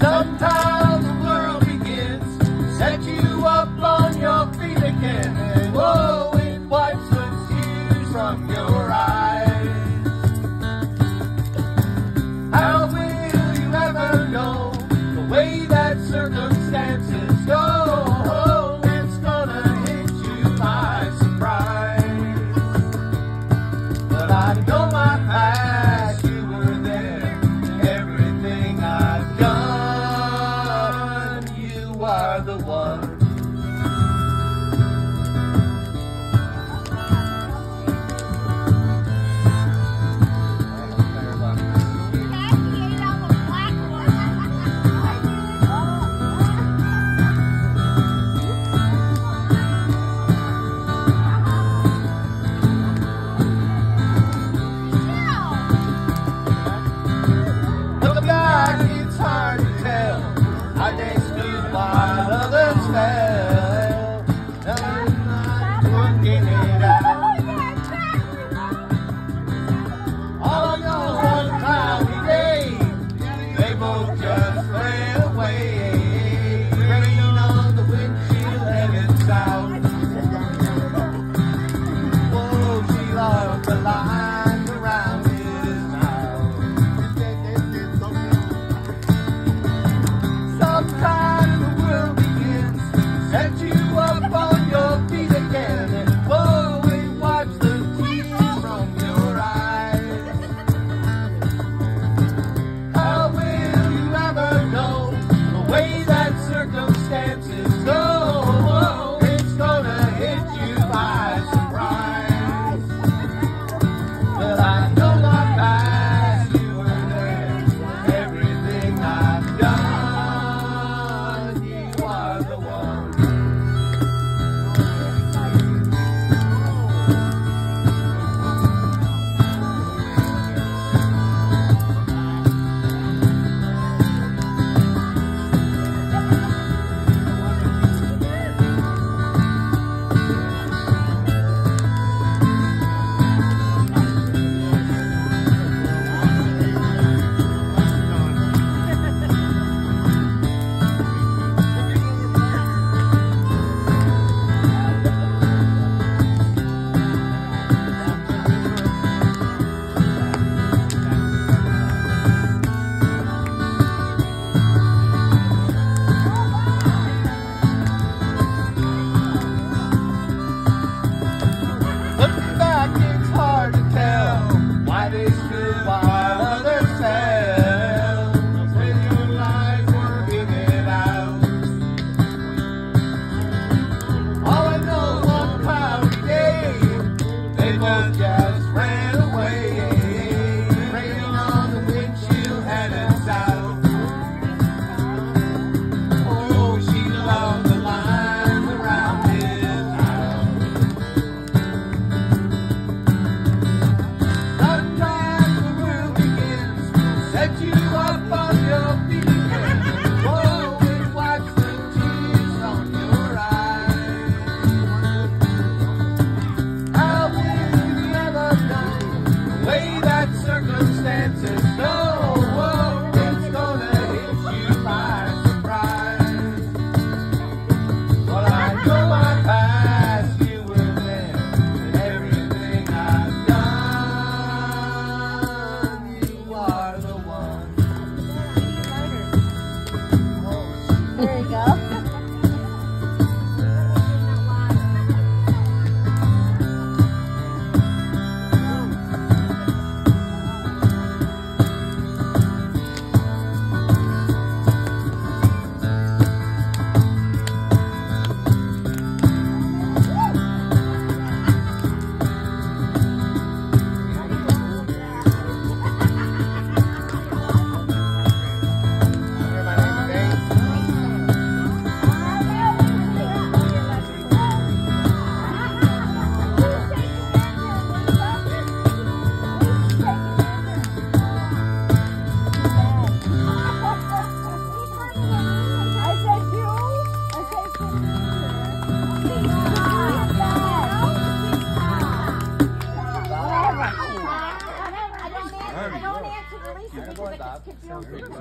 Sometimes are the one just ran away. circumstances. Hurry. Don't answer the least.